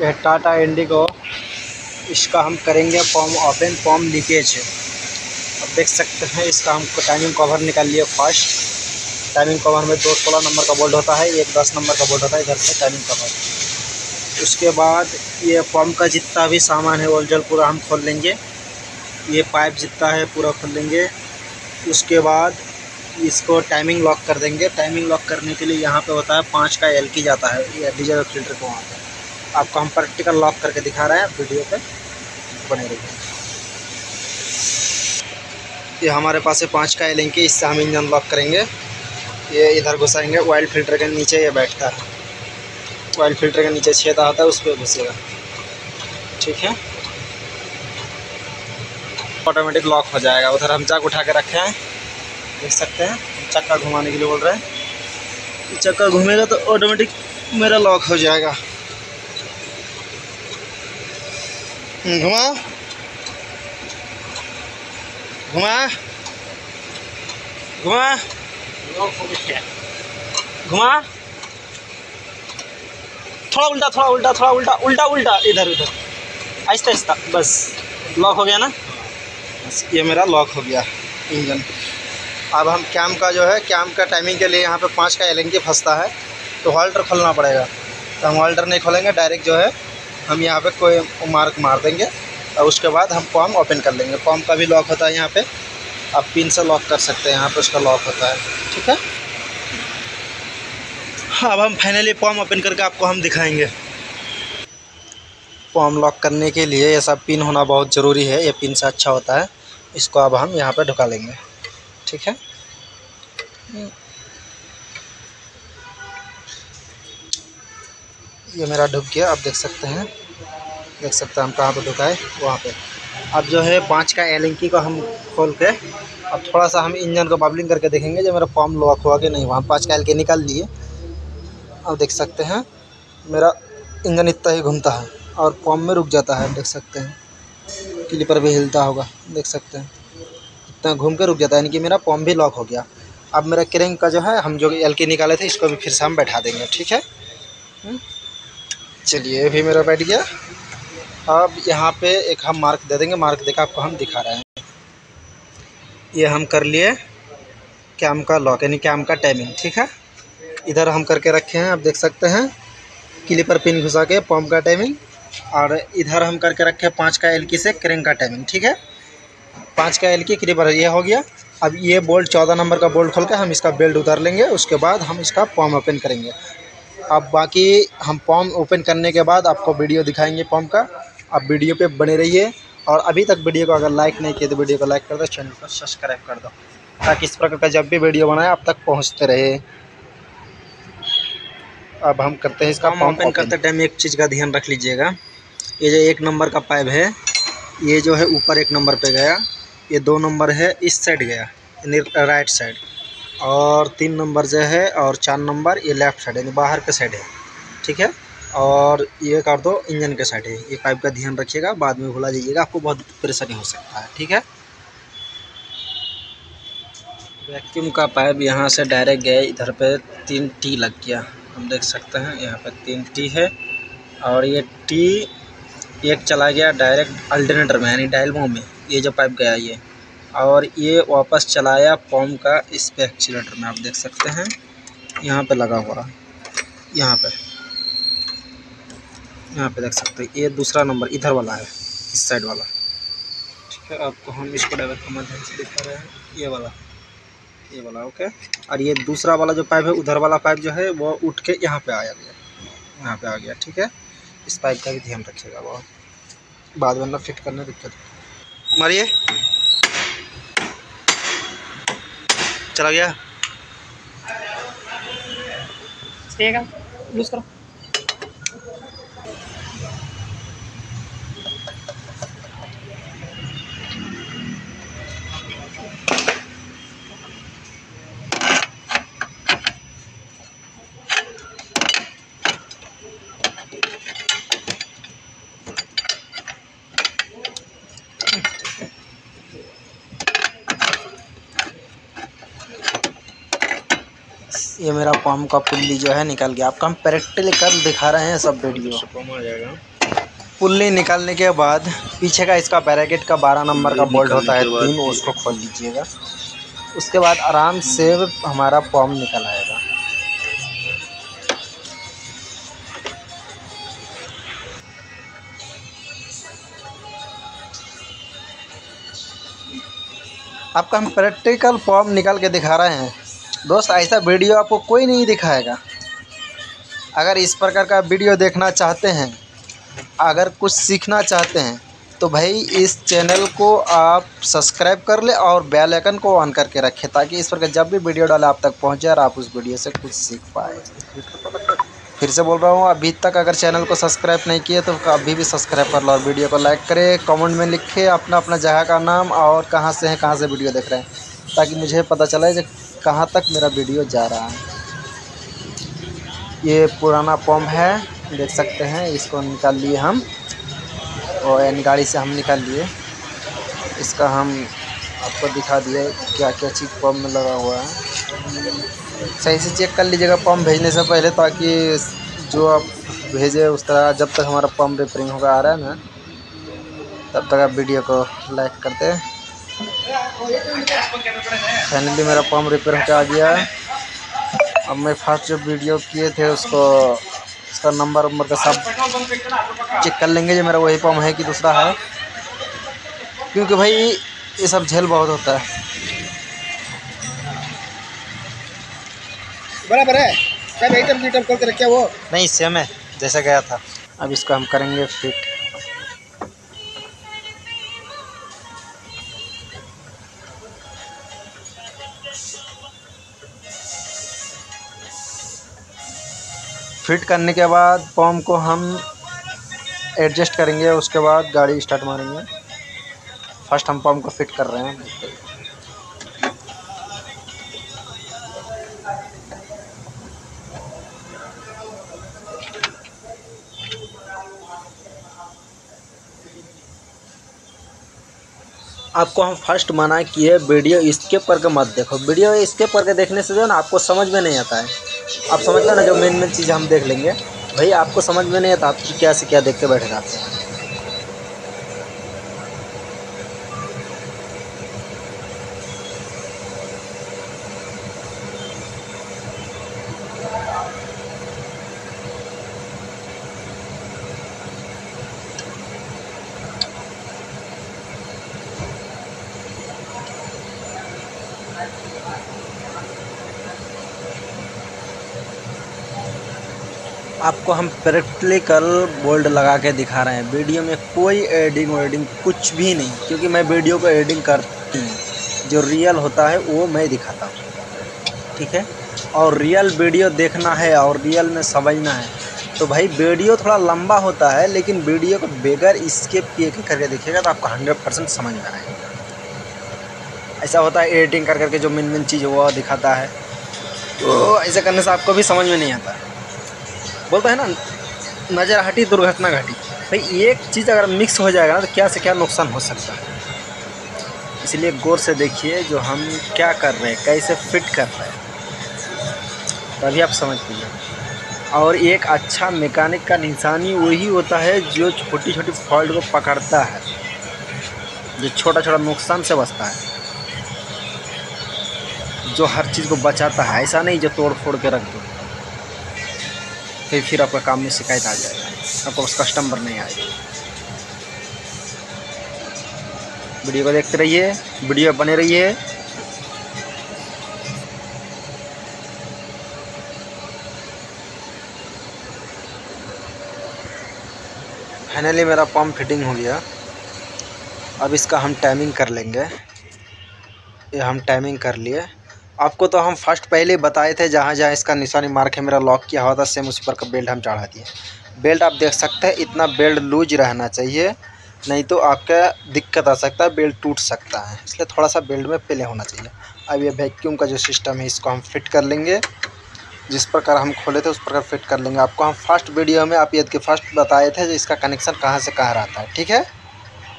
यह टाटा इंडिगो। इसका हम करेंगे फॉर्म ओपन फॉर्म लीकेज अब देख सकते हैं, इसका हम टाइमिंग कवर निकाल लिए फास्ट टाइमिंग कवर में दो सोलह नंबर का बोल्ट होता है, एक दस नंबर का बोल्ट होता है, इधर से टाइमिंग कवर उसके बाद ये फॉर्म का जितना भी सामान है ओरिजिनल पूरा हम खोल लेंगे। ये पाइप जितना है, पूरा खोल लेंगे। उसके बाद इसको टाइमिंग लॉक कर देंगे। टाइमिंग लॉक करने के लिए यहाँ पे होता है, पाँच का एल की जाता है, ये डीजल फ़िल्टर को वहाँ पर आपको हम प्रैक्टिकल लॉक करके दिखा रहे हैं वीडियो पे। बने रहिए। ये हमारे पास है पाँच का एल की इससे हम इंजन लॉक करेंगे। ये इधर घुसाएँगे ऑयल फ़िल्टर के नीचे ये बैठता है। ऑयल फ़िल्टर के नीचे छेद आता है, उस पर घुसेगा। ठीक है? ऑटोमेटिक लॉक हो जाएगा। उधर हम जग उठा के रखे हैं। देख सकते हैं चक्का घुमाने के लिए बोल रहे हैं। चक्का घूमेगा तो ऑटोमेटिक मेरा लॉक हो जाएगा। घुमा घुमा घुमा घुमा थोड़ा उल्टा थोड़ा उल्टा थोड़ा उल्टा उल्टा उल्टा, इधर, उधर। आहिस्ता आहिस्ता, बस। लॉक हो गया ना? बस, ये मेरा लॉक हो गया, इंजन। अब हम कैम का जो है कैम का टाइमिंग के लिए यहाँ पे पाँच का एल फंसता है तो हॉल्टर खोलना पड़ेगा। तो हम हॉल्टर नहीं खोलेंगे डायरेक्ट जो है हम यहाँ पे कोई मार्क मार देंगे और उसके बाद हम पॉम ओपन कर लेंगे। पॉम का भी लॉक होता है यहाँ पे। आप पिन से लॉक कर सकते हैं यहाँ पे, उसका लॉक होता है। ठीक है? हाँ अब हम फाइनली पॉम ओपन करके आपको हम दिखाएँगे। पॉम लॉक करने के लिए ये सब पिन होना बहुत ज़रूरी है। ये पिन से अच्छा होता है। इसको अब हम यहाँ पर ढुका लेंगे। ठीक है? ये मेरा ढुक गया, आप देख सकते हैं। देख सकते हैं हम कहाँ पे ढुकाए वहाँ पे। अब जो है, पाँच का एलिंकी को हम खोल के, अब थोड़ा सा हम इंजन को बबलिंग करके देखेंगे, जो मेरा पम्प लॉक हुआ कि नहीं। वहाँ पाँच का एल के निकाल लिए। अब देख सकते हैं, मेरा इंजन इतना ही घूमता है और पम्प में रुक जाता है देख सकते हैं। क्लीपर भी हिलता होगा, देख सकते हैं। इतना घूम के रुक जाता है, यानी कि मेरा पम्प भी लॉक हो गया। अब मेरा क्रेंक का जो है, हम जो एल के निकाले थे, इसको भी फिर से हम बैठा देंगे, ठीक है? हम्म? चलिए ये भी मेरा बैठ गया। अब यहाँ पे एक हम मार्क दे देंगे। मार्क देकर आपको हम दिखा रहे हैं। ये हम कर लिए कैम का लॉक, यानी कैम का टाइमिंग, ठीक है? इधर हम करके रखे हैं, आप देख सकते हैं। क्लिपर पिन घुसा के पम्प का टाइमिंग, और इधर हम करके रखे हैं पाँच का एल की से क्रेंक का टाइमिंग, ठीक है? पाँच का एल की क्लिपर, ये हो गया। अब ये बोल्ट चौदह नंबर का बोल्ट खोल के हम इसका बेल्ट उतार लेंगे। उसके बाद हम इसका पॉम ओपन करेंगे। अब बाकी हम पॉम ओपन करने के बाद आपको वीडियो दिखाएँगे पॉम का। आप वीडियो पे बने रहिए और अभी तक वीडियो को अगर लाइक नहीं किए तो वीडियो को लाइक कर दो चैनल को सब्सक्राइब कर दो ताकि इस प्रकार का जब भी वीडियो बनाए आप तक पहुँचते रहे। अब हम करते हैं इसका पॉम ओपन करते टाइम एक चीज़ का ध्यान रख लीजिएगा। ये जो एक नंबर का पाइप है ये जो है ऊपर एक नंबर पे गया ये दो नंबर है इस साइड गया राइट साइड और तीन नंबर जो है, और चार नंबर ये लेफ़्ट साइड यानी बाहर के साइड है, ठीक है? और ये कर दो इंजन के साइड है। ये पाइप का ध्यान रखिएगा, बाद में भुला जाइएगा, आपको बहुत परेशानी हो सकता है, ठीक है? वैक्यूम का पाइप यहाँ से डायरेक्ट गया, इधर पे तीन टी लग गया। हम देख सकते हैं, यहाँ पे तीन टी है, और ये टी एक चला गया डायरेक्ट अल्टरनेटर में, यानी डायलमो में। ये जो पाइप गया, ये। और ये वापस चलाया पॉम का इस पे एक्सीटर में, आप देख सकते हैं। यहाँ पे लगा हुआ, यहाँ पे। यहाँ पे देख सकते हैं, ये दूसरा नंबर इधर वाला है, इस साइड वाला। ठीक है, आपको हम इसको ड्राइवर के माध्यम से दिखा रहे हैं, ये वाला। ये वाला, ओके। और ये दूसरा वाला जो पाइप है, उधर वाला पाइप जो है, वो उठ के यहाँ पे आया गया। यहाँ पे आ गया, ठीक है। इस पाइप का भी ध्यान रखिएगा वो बाद में फिट करने दिक्कत मारिए। चला गया। लूज करो। ये मेरा पाम का पुल्ली जो है निकल गया। आपका हम प्रैक्टिकल दिखा रहे हैं सब वीडियो पुल्ली निकालने के बाद पीछे का इसका बैरागेट का बारह नंबर का बोल्ट होता है तीन उसको खोल लीजिएगा उसके बाद आराम से हमारा पॉम निकल आएगा। आपका हम प्रैक्टिकल फॉर्म निकाल के दिखा रहे हैं। दोस्त, ऐसा वीडियो आपको कोई नहीं दिखाएगा। अगर इस प्रकार का वीडियो देखना चाहते हैं, अगर कुछ सीखना चाहते हैं तो भाई इस चैनल को आप सब्सक्राइब कर ले और बेल आइकन को ऑन करके रखें, ताकि इस प्रकार जब भी वीडियो डाले आप तक पहुँचे और आप उस वीडियो से कुछ सीख पाए। फिर से बोल रहा हूँ, अभी तक अगर चैनल को सब्सक्राइब नहीं किया तो अभी भी सब्सक्राइब कर लो और वीडियो को लाइक करें, कमेंट में लिखे अपना अपना जगह का नाम और कहाँ से हैं, कहाँ से वीडियो देख रहे हैं, ताकि मुझे पता चले कहाँ तक मेरा वीडियो जा रहा है? ये पुराना पम्प है, देख सकते हैं, इसको निकाल लिए हम। और एन गाड़ी से हम निकाल लिए। इसका हम आपको दिखा दिए क्या क्या चीज़ पम्प में लगा हुआ है। सही से चेक कर लीजिएगा पम्प भेजने से पहले, ताकि जो आप भेजे उस तरह, जब तक हमारा पंप रिपेयरिंग होगा आ रहा है ना, तब तक आप वीडियो को लाइक करते फाइनली मेरा पम्प रिपेयर होकर आ गया है। अब मैं फ़र्स्ट जो वीडियो किए थे उसको उसका नंबर वंबर का सब चेक कर लेंगे जो मेरा वही पम्प है कि दूसरा है। क्योंकि भाई ये सब झेल बहुत होता है। बराबर है। सब आइटम रखे वो। नहीं सेम है जैसा गया था। अब इसको हम करेंगे फिट फिट करने के बाद पम्प को हम एडजस्ट करेंगे, उसके बाद गाड़ी स्टार्ट मारेंगे। फ़र्स्ट हम पम्प को फिट कर रहे हैं। आपको हम फ़र्स्ट मना किए वीडियो इसके पर के मत देखो। वीडियो इसके पर के देखने से जो है ना, आपको समझ में नहीं आता है। आप समझ लो ना, जो मेन मेन चीज़ हम देख लेंगे। भाई, आपको समझ में नहीं आता आप क्या से क्या देख के बैठे रहते हैं। आपको हम प्रैक्टिकल बोल्ड लगा के दिखा रहे हैं। वीडियो में कोई एडिंग वेडिंग कुछ भी नहीं, क्योंकि मैं वीडियो को एडिंग करती हूँ। जो रियल होता है, वो मैं दिखाता हूँ। ठीक है? और रियल वीडियो देखना है, और रियल में समझना है। तो भाई वीडियो थोड़ा लंबा होता है, लेकिन वीडियो को बगैर स्केप किए करके देखिएगा तो आपको हंड्रेड परसेंट समझ में आएगा। ऐसा होता है एडिटिंग कर करके जो मेन मेन चीज़ वो दिखाता है। तो ऐसे करने से आपको भी समझ में नहीं आता। बोलता है ना नज़र हटी दुर्घटना घटी। भाई, एक चीज़ अगर मिक्स हो जाएगा ना तो क्या से क्या नुकसान हो सकता है? इसलिए गौर से देखिए जो हम क्या कर रहे हैं, कैसे फिट कर रहे हैं। तभी आप समझ लीजिए। और एक अच्छा मैकेनिक का निशानी वही होता है जो छोटी छोटी फॉल्ट को पकड़ता है, जो छोटा छोटा नुकसान से बचता है। जो हर चीज़ को बचाता है, ऐसा नहीं जो तोड़ फोड़ के रख दो। फिर फिर आपका काम में शिकायत आ जाएगा। आपको बस कस्टमर नहीं आएगा। वीडियो को देखते रहिए, वीडियो बने रहिए। फाइनली मेरा पम्प फिटिंग हो गया। अब इसका हम टाइमिंग कर लेंगे। ये हम टाइमिंग कर लिए। आपको तो हम फ़र्स्ट पहले बताए थे जहाँ जहाँ इसका निशानी मार्क है मेरा लॉक किया हुआ था सेम उसी पर का बेल्ट हम चढ़ा दिए। बेल्ट आप देख सकते हैं, इतना बेल्ट लूज रहना चाहिए, नहीं तो आपका दिक्कत आ सकता है बेल्ट टूट सकता है। इसलिए थोड़ा सा बेल्ट में पहले होना चाहिए। अब ये वैक्यूम का जो सिस्टम है, इसको हम फिट कर लेंगे। जिस प्रकार हम खोले थे, उस प्रकार फिट कर लेंगे। आपको हम फ़र्स्ट वीडियो में, आप यदि फ़र्स्ट बताए थे जो इसका कनेक्शन कहाँ से कहाँ रहता है, ठीक है?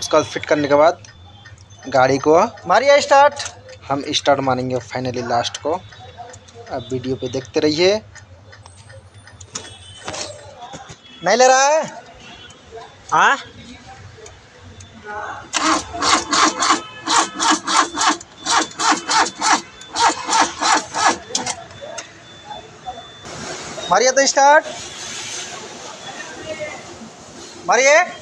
उसका फिट करने के बाद गाड़ी को मारिए स्टार्ट हम स्टार्ट मारेंगे फाइनली लास्ट को। आप वीडियो पे देखते रहिए। नहीं ले रहा है? हाँ मारिए तो स्टार्ट मारिए।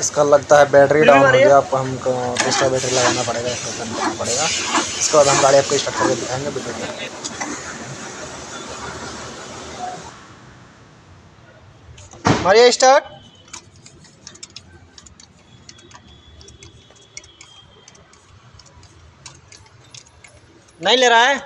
इसका लगता है बैटरी डाउन हो गया अब हमको दूसरा बैटरी लगाना पड़ेगा इसको करना पड़ेगा। इसके बाद हम गाड़ी आपको स्टार्ट करके दिखाएँगे वीडियो में मारिए स्टार्ट नहीं ले रहा है।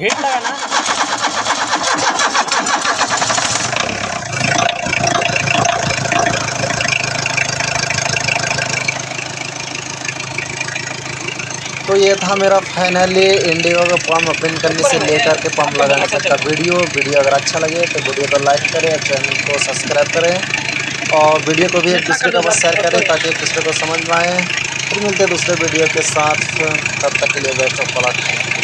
हिट लगा तो ये था मेरा फाइनली इंडिगो का पम्प ओपन करने से लेकर के पम्प लगाने तक का वीडियो वीडियो अगर अच्छा लगे तो वीडियो को लाइक करें चैनल को सब्सक्राइब करें और वीडियो को भी एक दूसरे के पास शेयर करें ताकि एक दूसरे को समझ में आए। फिर मिलते हैं दूसरे वीडियो के साथ। तब तक के लिए बेस्ट ऑफ़